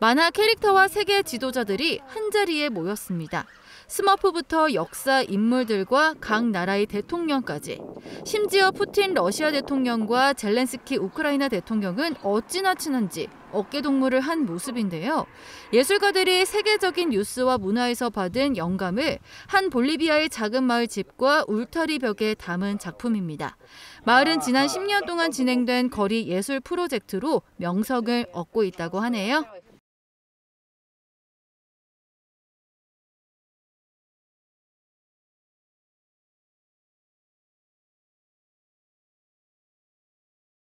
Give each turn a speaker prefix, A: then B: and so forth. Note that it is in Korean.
A: 만화 캐릭터와 세계 지도자들이 한자리에 모였습니다. 스머프부터 역사 인물들과 각 나라의 대통령까지. 심지어 푸틴 러시아 대통령과 젤렌스키 우크라이나 대통령은 어찌나 친한지 어깨동무를 한 모습인데요. 예술가들이 세계적인 뉴스와 문화에서 받은 영감을 한 볼리비아의 작은 마을 집과 울타리 벽에 담은 작품입니다. 마을은 지난 10년 동안 진행된 거리 예술 프로젝트로 명성을 얻고 있다고 하네요.